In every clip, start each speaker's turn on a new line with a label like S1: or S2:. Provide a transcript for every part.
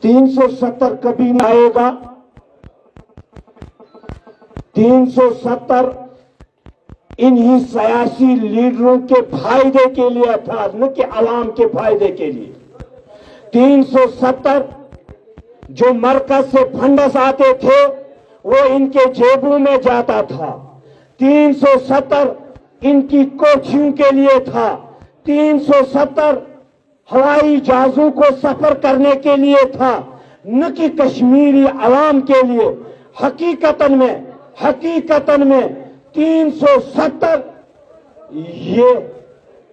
S1: تین سو ستر کبھی نہیں آئے گا۔ تین سو ستر انہی سیاسی لیڈروں کے فائدے کے لیے تھا نہ کہ عوام کے فائدے کے لیے۔ تین سو ستر جو مرکز سے فنڈس آتے تھے، وہ ان کے جیبوں میں جاتا تھا۔ تین سو ستر ان کی کوٹھیوں کے لیے تھا۔ تین سو ستر ہوائی جہازوں کو سفر کرنے کے لیے تھا، نہ کہ کشمیری عوام کے لیے۔ حقیقت میں حقیقت میں تین سو ستر، یہ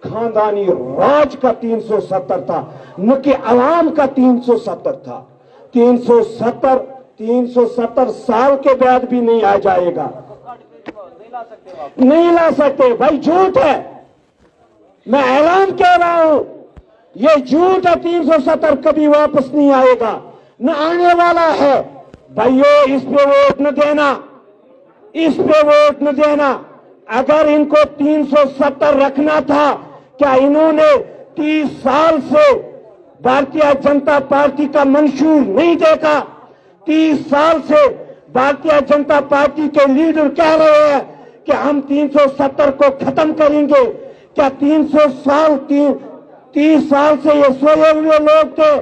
S1: خاندانی راج کا تین سو ستر تھا، نہ کہ عوام کا تین سو ستر تھا۔ تین سو ستر، تین سو ستر سال کے بعد بھی نہیں آ جائے گا۔ نہیں لا سکتے، بھائی جھوٹ ہے۔ میں اعلان کہہ رہا ہوں۔ یہ جھوٹ ہے تین سو ستر کبھی واپس نہیں آئے گا۔ نہ آنے والا ہے۔ بھائیو، اس پہ ووٹ نہ دینا۔ اس پہ ووٹ نہ دینا۔ اگر ان کو تین سو ستر رکھنا تھا، کیا انہوں نے تیس سال سے بھارتیہ جنتا پارٹی کا منشور نہیں دیکھا؟ تیس سال سے بھارتیہ جنتا پارٹی کے لیڈر کہہ رہے ہیں کہ ہم تین سو ستر کو ختم کریں گے۔ کیا تین سو سال تیس سال سے یہ سوئے ہوئے لوگ تھے۔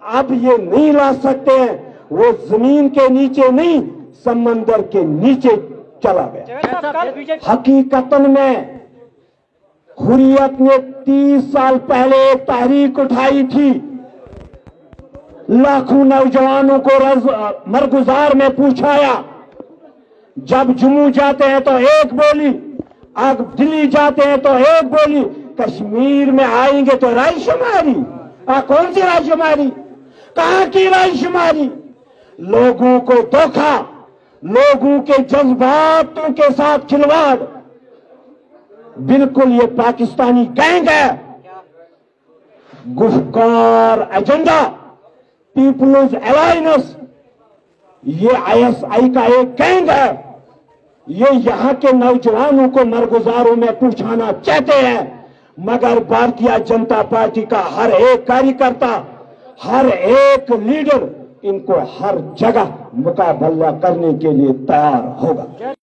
S1: اب یہ نہیں لا سکتے ہیں۔ وہ زمین کے نیچے نہیں سمندر کے نیچے چلا گیا۔ حقیقت میں حریت نے تیس سال پہلے ایک تحریک اٹھائی تھی۔ لاکھوں نوجوانوں کو مرگزار میں پوچھایا۔ جب جموں جاتے ہیں تو ایک بولی اب دلی جاتے ہیں تو ایک بولی۔ کشمیر میں آئیں گے تو رائے شماری۔ کون سی رائے شماری؟ کہاں کی رائے شماری؟ لوگوں کو دھوکھا لوگوں کے جذباتوں کے ساتھ کھلواڑ۔ بالکل یہ پاکستانی گینگ ہے۔ گفکار ایجنڈا، پیپلز الائنس، یہ آئی ایس آئی کا ایک گینگ ہے۔ یہ یہاں کے نوجوانوں کو مرگزاروں میں پوچھانا چاہتے ہیں۔ مگر بھارتیہ جنتا پارٹی کا ہر ایک کاری کرتا ہر ایک لیڈر ان کو ہر جگہ مقابلہ کرنے کے لیے تیار ہوگا۔